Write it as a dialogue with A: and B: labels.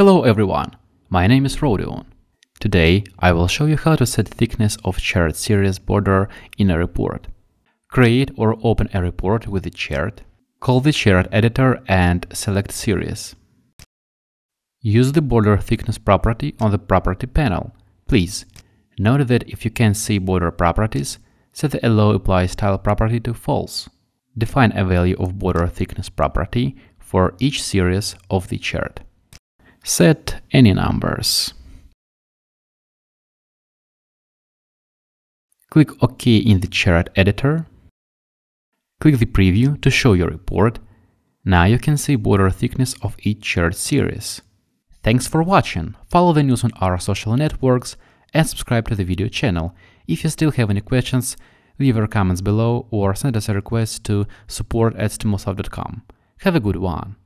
A: Hello everyone, my name is Rodion. Today I will show you how to set thickness of chart series border in a report. Create or open a report with the chart, call the chart editor and select series. Use the border thickness property on the property panel. Please, note that if you can see border properties, set the allow apply style property to false. Define a value of border thickness property for
B: each series of the chart set any numbers. Click OK in the chart editor. Click the preview to show your report. Now you can see
A: border thickness of each chart series. Thanks for watching, follow the news on our social networks and subscribe to the video channel. If you still have any questions, leave your comments
B: below or send us a request to support at Have a good one!